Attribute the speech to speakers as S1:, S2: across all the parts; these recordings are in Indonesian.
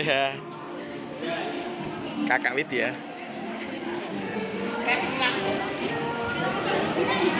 S1: Iya. Kakak Widya.
S2: Kita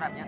S2: sarapnya.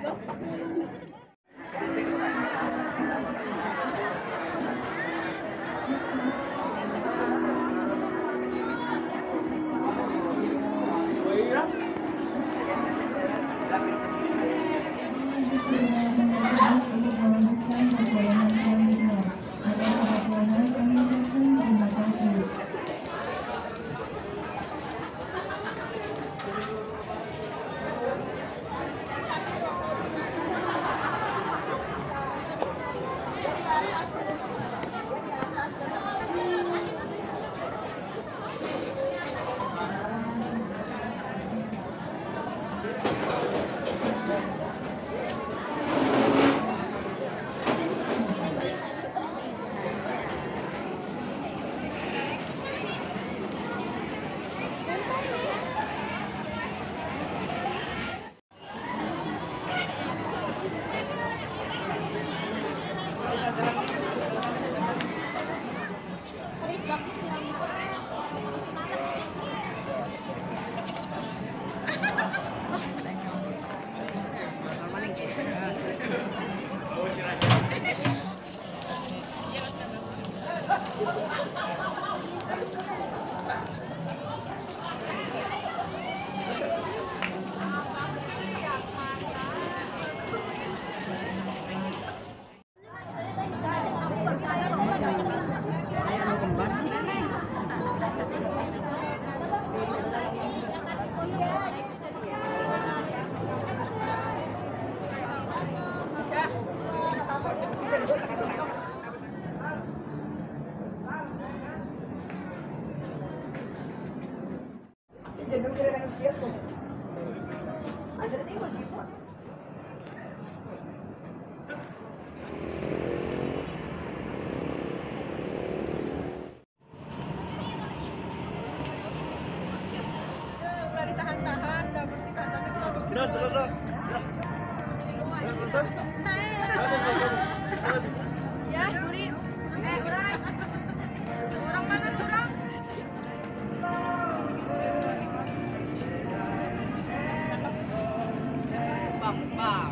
S2: Ditahan-tahan, udah ditahan-tahan.
S3: Terus, terus, terus.
S2: Ya,
S4: Thank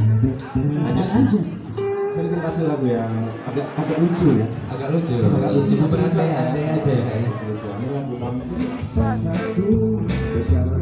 S3: Lanjut aja. Kali kita kasih lagu yang agak agak lucu ya.
S1: Agak lucu.
S3: Agak lucu.
S1: Berandai-andai aja ya kayaknya.
S3: Lucu. Ini lagu nama Pacarku Bersama